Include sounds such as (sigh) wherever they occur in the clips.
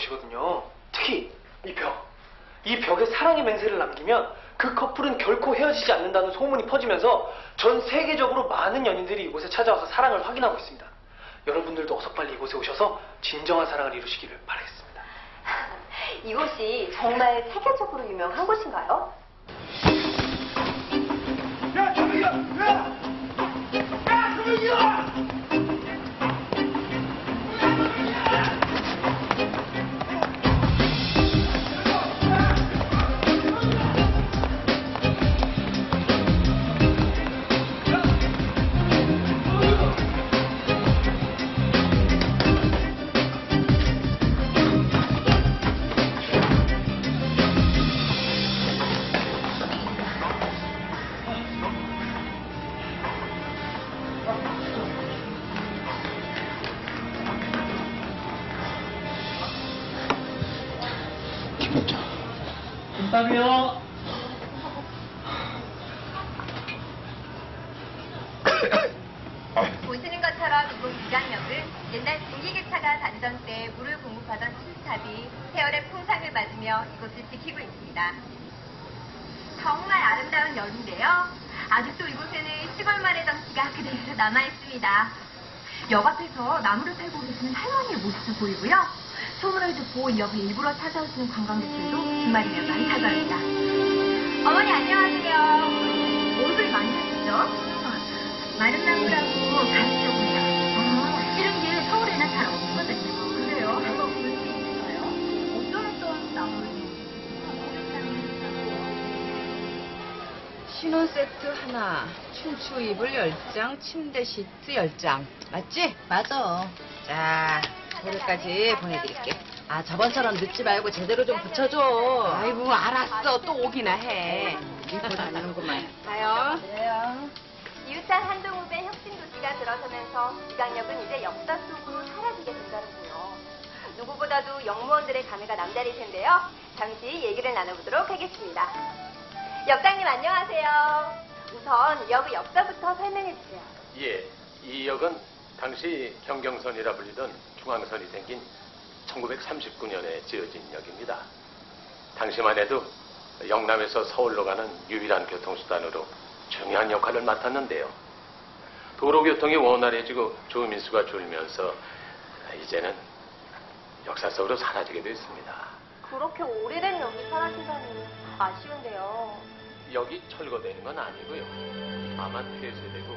곳이거든요. 특히 이 벽. 이 벽에 사랑의 맹세를 남기면 그 커플은 결코 헤어지지 않는다는 소문이 퍼지면서 전 세계적으로 많은 연인들이 이곳에 찾아와서 사랑을 확인하고 있습니다. 여러분들도 어서 빨리 이곳에 오셔서 진정한 사랑을 이루시기를 바라겠습니다. (laughs) 이곳이 정말 세계적으로 유명한 곳인가요? 야, 저기요! 야! 야, 저기요! 김밥 보시는 것처럼 이곳 이강역은 옛날 증기기차가 다니던 때 물을 공급하던 신탑이 세월의 풍상을 맞으며 이곳을 지키고 있습니다. 정말 아름다운 열인데요. 아직도 이곳에는 시골말의 덩치가 그대로 남아있습니다. 역 앞에서 나무를 팔고 계시는 할머니의 모습도 보이고요. 소문을 듣고 이 역을 일부러 찾아오시는 관광객들도 주말이면 많이 찾아옵니다. 어머니 안녕하세요. 얼굴이 많이 하시죠? 마른 나무라고 가르쳐보세요. 아, 이런 게 서울에는 잘 없거든요. 그래요? 한번 볼수 있어요? 어떤 어떤 나무를 신혼 세트 하나, 춤추 이불 열장 침대 시트 열장 맞지? 맞아. 자, 서류까지 보내드릴게. 아, 저번처럼 늦지 말고 제대로 좀 붙여줘. 아이고, 알았어. 또 오기나 해. 이거 다는구만 가요. 이웃한 한동읍의 혁신도시가 들어서면서 이강역은 이제 역사 속으로 사라지게 된다는군요. 누구보다도 역무원들의 감회가 남다를 텐데요. 잠시 얘기를 나눠보도록 하겠습니다. 역장님 안녕하세요. 우선 역의 역사부터 설명해 주세요. 예, 이 역은 당시 경경선이라 불리던 중앙선이 생긴 1939년에 지어진 역입니다. 당시만 해도 영남에서 서울로 가는 유일한 교통수단으로 중요한 역할을 맡았는데요. 도로교통이 원활해지고 주민수가 줄면서 이제는 역사 속으로 사라지게 됐습니다. 그렇게 오래된 역이 사라지다니 아쉬운데요. 역이 철거되는 건 아니고요. 다만 폐쇄되고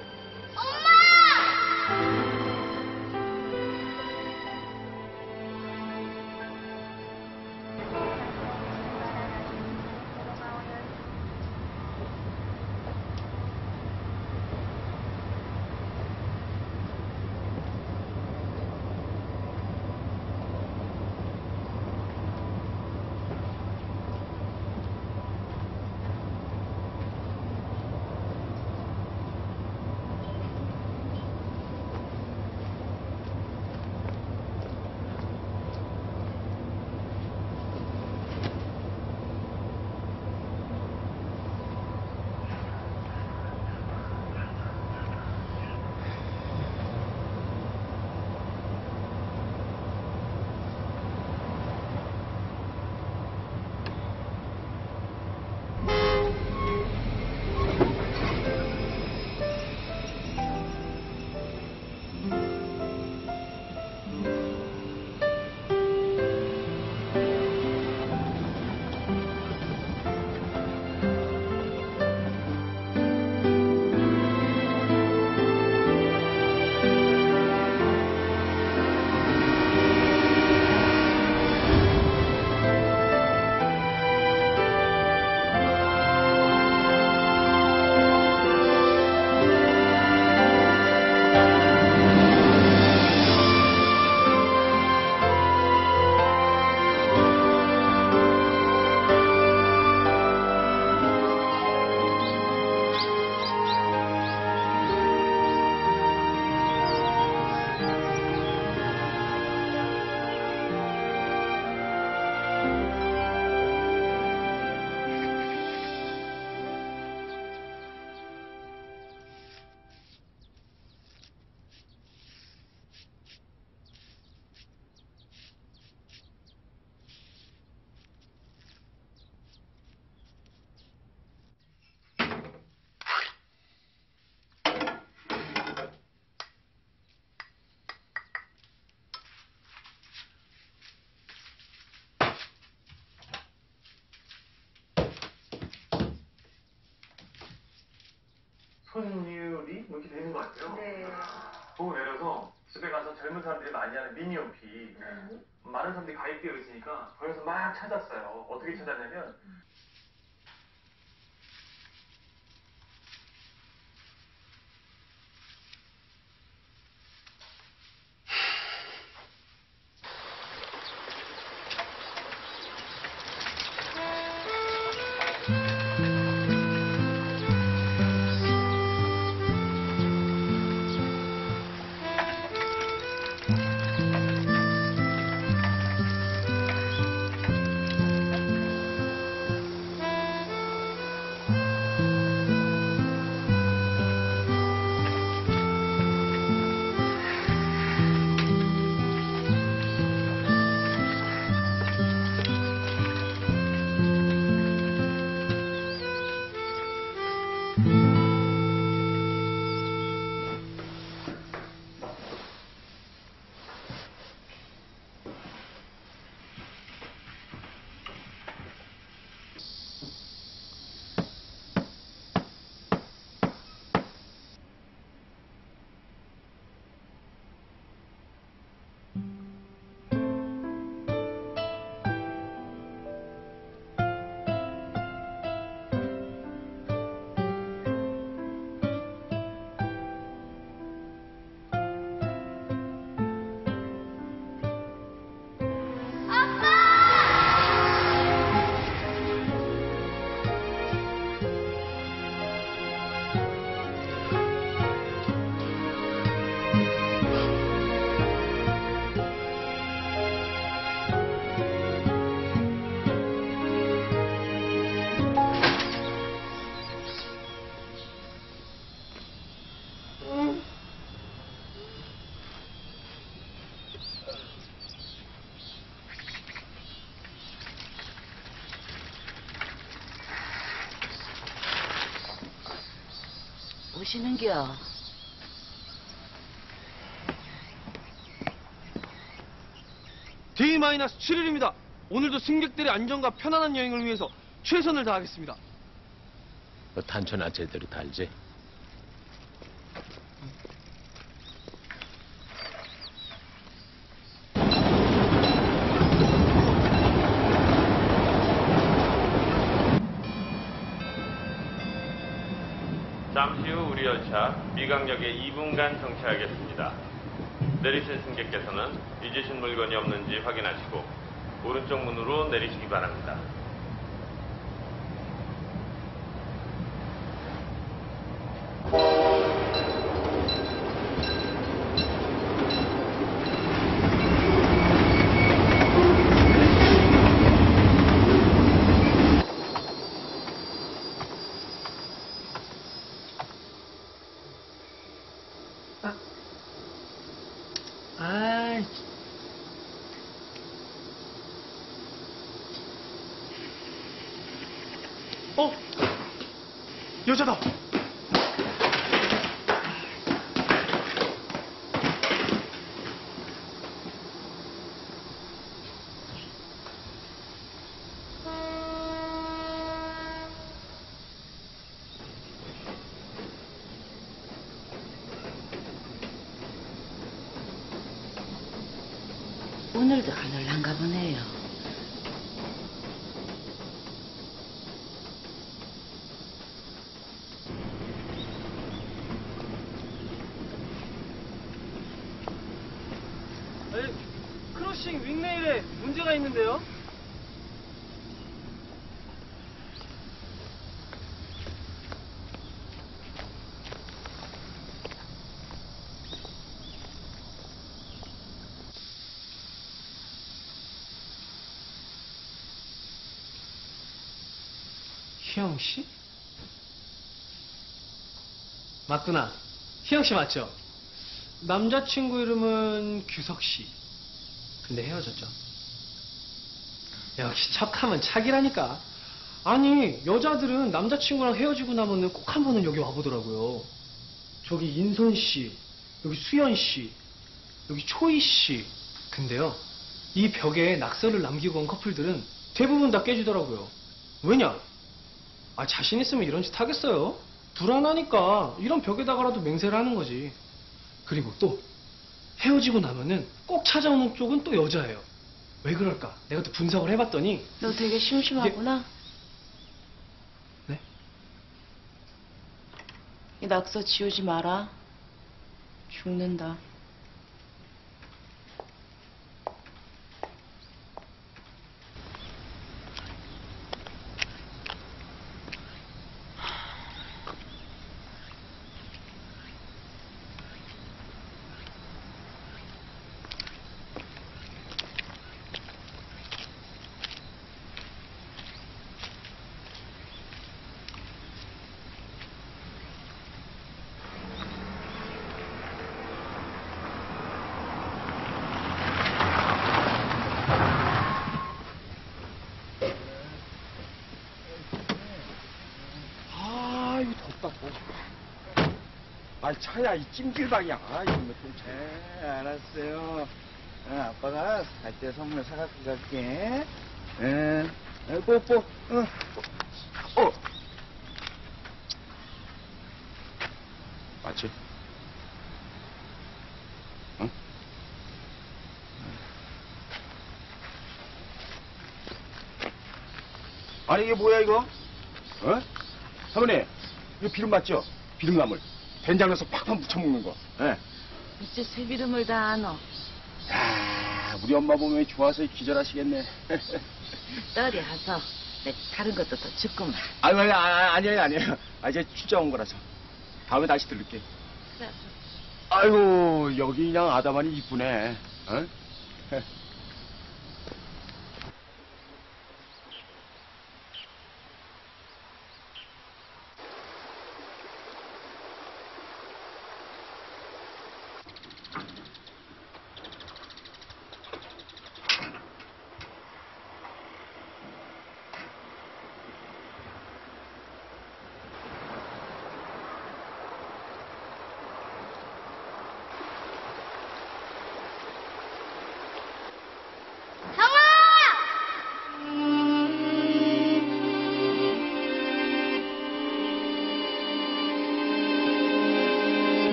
손유리 뭐 이렇게 되는 것 같아요. 네. 보고 내려서 집에 가서 젊은 사람들이 많이 하는 미니홈피 많은 사람들이 가입되어 있으니까 거기서 막 찾았어요. 어떻게 찾았냐면 오시는겨. D-7일입니다. 오늘도 승객들의 안전과 편안한 여행을 위해서 최선을 다하겠습니다. 너 단추나 제대로 달지? 잠시 후 우리 열차 미강역에 2분간 정차하겠습니다. 내리실 승객께서는 잊으신 물건이 없는지 확인하시고 오른쪽 문으로 내리시기 바랍니다. 아이. 어? 여자다. 오늘도 하늘난가 보네요. 아니, 크로싱 윙레일에 문제가 있는데요? 희영 씨? 맞구나. 희영 씨 맞죠? 남자친구 이름은 규석 씨. 근데 헤어졌죠. 역시 척하면 착이라니까. 아니, 여자들은 남자친구랑 헤어지고 나면은 꼭 한 번은 여기 와보더라고요. 저기 인선 씨, 여기 수연 씨, 여기 초이 씨. 근데요, 이 벽에 낙서를 남기고 온 커플들은 대부분 다 깨지더라고요. 왜냐? 아, 자신 있으면 이런 짓 하겠어요? 불안하니까 이런 벽에다가라도 맹세를 하는 거지. 그리고 또 헤어지고 나면은 꼭 찾아오는 쪽은 또 여자예요. 왜 그럴까? 내가 또 분석을 해봤더니 너 되게 심심하구나. 네? 이 낙서 지우지 마라. 죽는다. 아, 이거 덥다, 더워. 아, 차야, 이 찜질방이야. 아, 이거 뭐 좀. 에, 알았어요. 어, 아빠가 갈 때 선물 사갖고 갈게. 에, 에, 뽀뽀. 어. 어. 맞지? 응? 아니, 이게 뭐야, 이거? 어? 사모님, 이거 비름 맞죠? 비름나물. 된장 넣어서 팍팍 무쳐 먹는 거. 예. 어째 새비름을 다 넣어. 야, 우리 엄마 보면 좋아서 기절하시겠네. (laughs) 떨이 와서 내 다른 것도 더 줍구만. 아니, 아니, 아니, 아니, 아니에요. 아, 이제 출장 온 거라서. 다음에 다시 들를게. 그래. 아이고, 여기 그냥 아다만이 이쁘네. 어? (laughs)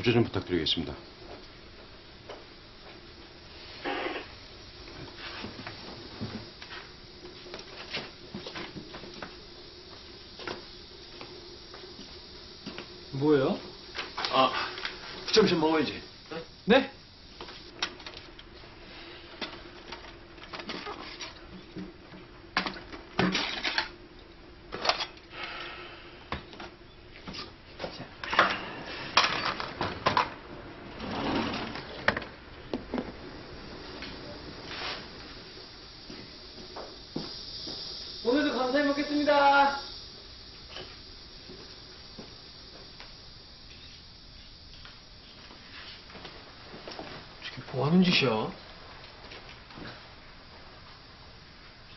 협조 좀 부탁드리겠습니다. 뭐예요? 아, 점심 먹어야지. 네? 오늘도 감사히 먹겠습니다. 저게 뭐 하는 짓이야?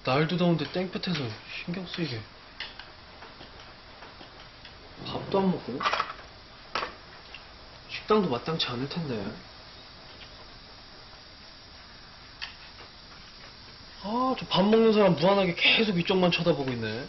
날도 더운데 땡볕에서 신경 쓰이게. 밥도 안 먹고? 식당도 마땅치 않을 텐데. 아, 저 밥 먹는 사람 무한하게 계속 이쪽만 쳐다보고 있네.